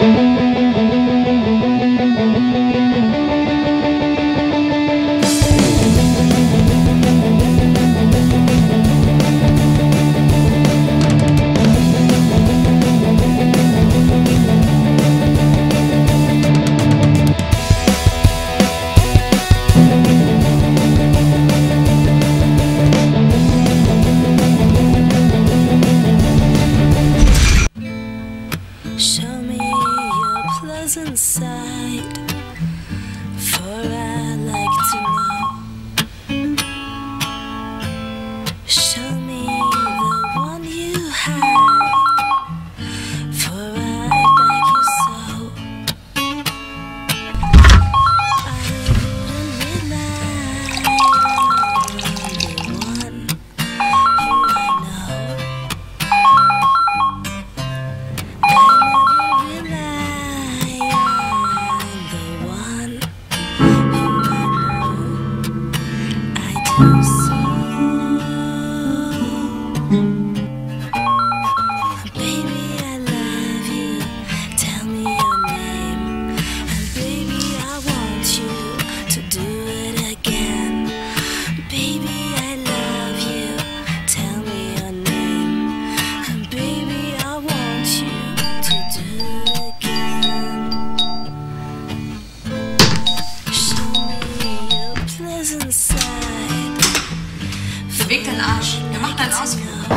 Show Baby, pleasant side.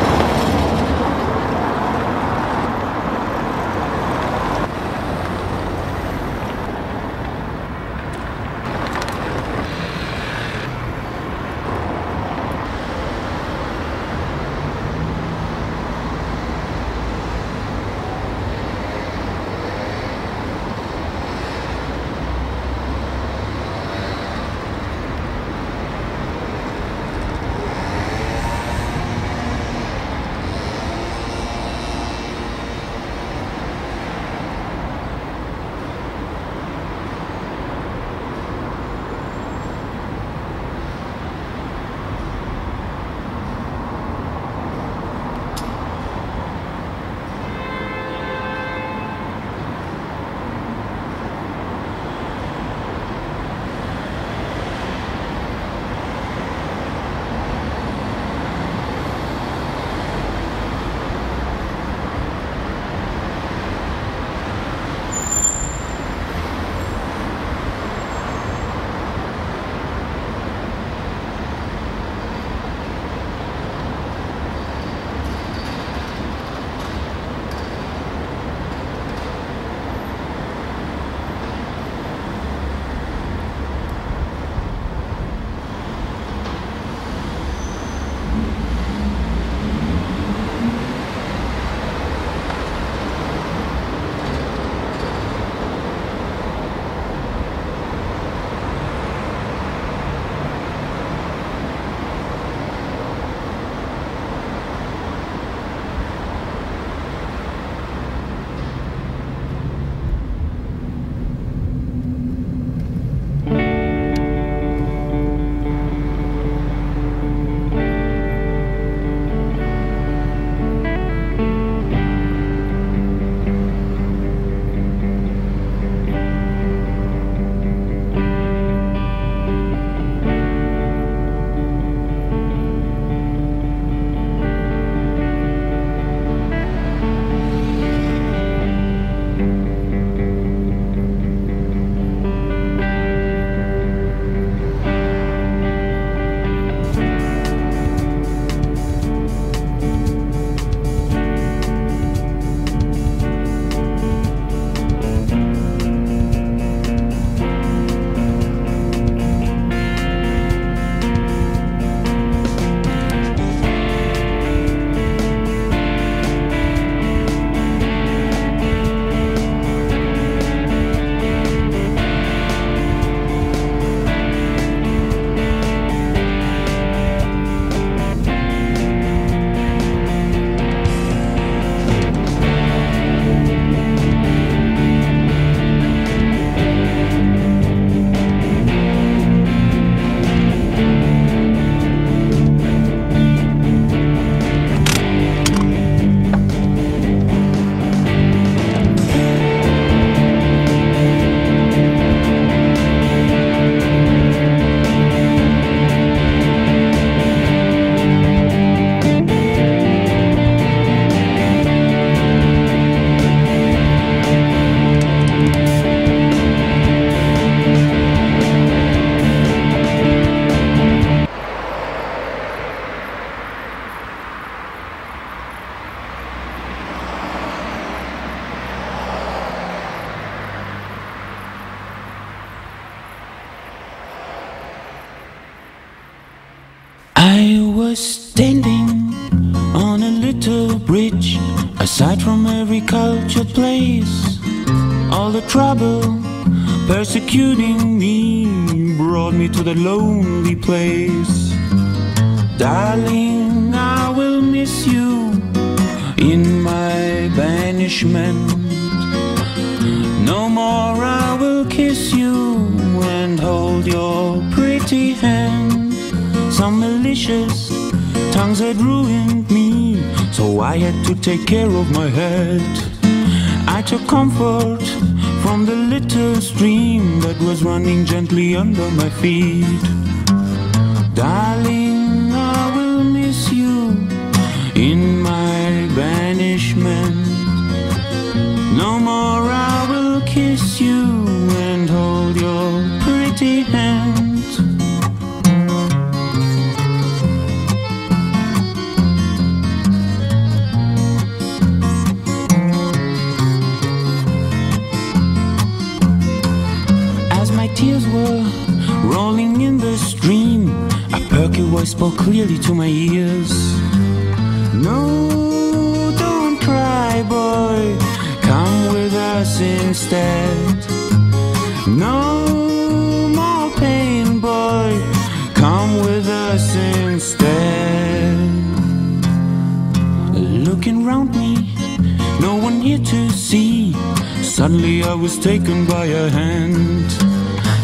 I was standing on a little bridge Aside from every culture place. All the trouble persecuting me Brought me to the lonely place. Darling, I will miss you In my banishment. Some malicious tongues had ruined me, so I had to take care of my head. I took comfort from the little stream that was running gently under my feet. Darling, voice spoke clearly to my ears. No, don't cry, boy. Come with us instead. No more pain, boy. Come with us instead. Looking round me, no one here to see. Suddenly I was taken by a hand.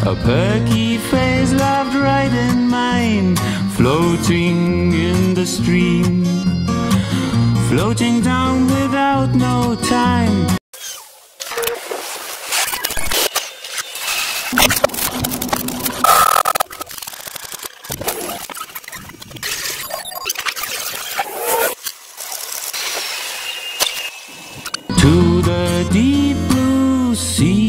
A perky face laughed right in mine, floating in the stream. Floating down without no time. To the deep blue sea.